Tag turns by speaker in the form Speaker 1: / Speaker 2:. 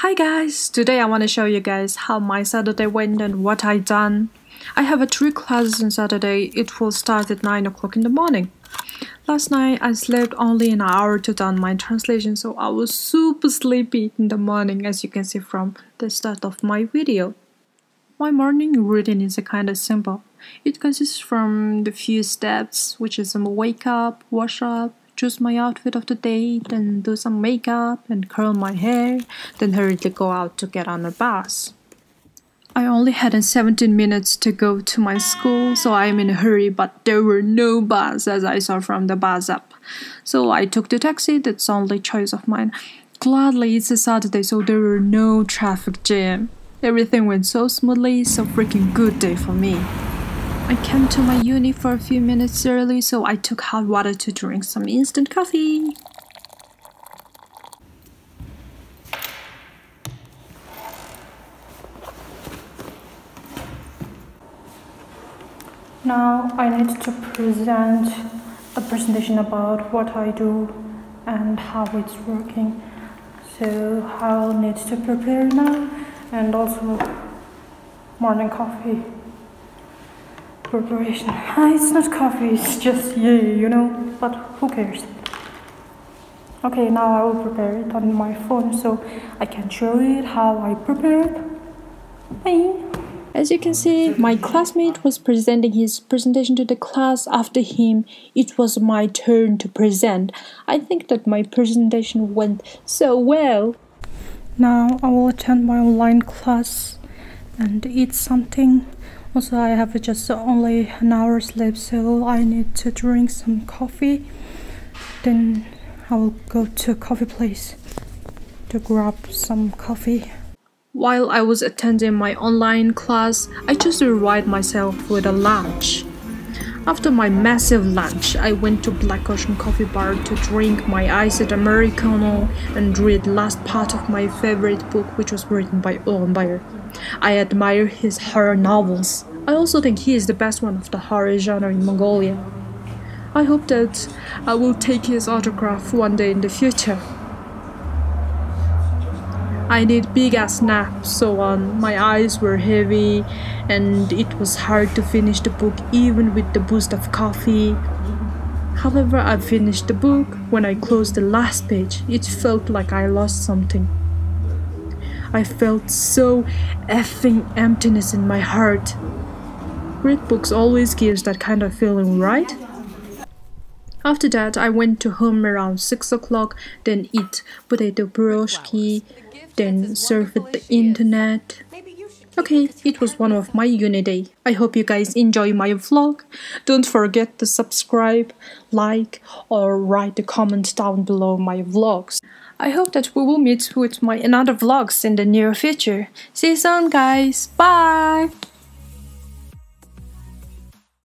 Speaker 1: Hi guys! Today I want to show you guys how my Saturday went and what I done. I have a three classes on Saturday. It will start at 9 o'clock in the morning. Last night I slept only an hour to done my translation so I was super sleepy in the morning as you can see from the start of my video. My morning routine is a kind of simple. It consists from the few steps which is um, wake up, wash up, choose my outfit of the day, then do some makeup and curl my hair, then hurriedly go out to get on a bus. I only had 17 minutes to go to my school, so I am in a hurry, but there were no bus as I saw from the bus app. So I took the taxi, that's only choice of mine. Gladly, it's a Saturday, so there were no traffic jam. Everything went so smoothly, so freaking good day for me. I came to my uni for a few minutes early, so I took hot water to drink some instant coffee. Now I need to present a presentation about what I do and how it's working. So I'll need to prepare now and also morning coffee preparation. Ah, it's not coffee, it's just yeah, you know, but who cares? Okay, now I will prepare it on my phone so I can show you how I prepared. Bye. As you can see, my classmate was presenting his presentation to the class. After him, it was my turn to present. I think that my presentation went so well. Now I will attend my online class and eat something also I have just only an hour sleep so I need to drink some coffee. Then I will go to a coffee place to grab some coffee. While I was attending my online class I just reward myself with a lunch after my massive lunch, I went to Black Ocean Coffee Bar to drink my iced Americano and read last part of my favorite book which was written by Urban Meyer. I admire his horror novels. I also think he is the best one of the horror genre in Mongolia. I hope that I will take his autograph one day in the future. I need big ass naps, so on. My eyes were heavy, and it was hard to finish the book even with the boost of coffee. However, I finished the book. When I closed the last page, it felt like I lost something. I felt so effing emptiness in my heart. Read books always gives that kind of feeling, right? After that, I went to home around 6 o'clock, then eat potato broshki, then surf the internet. Okay, it was one of my uni day. I hope you guys enjoy my vlog. Don't forget to subscribe, like, or write a comment down below my vlogs. I hope that we will meet with my another vlogs in the near future. See you soon guys. Bye!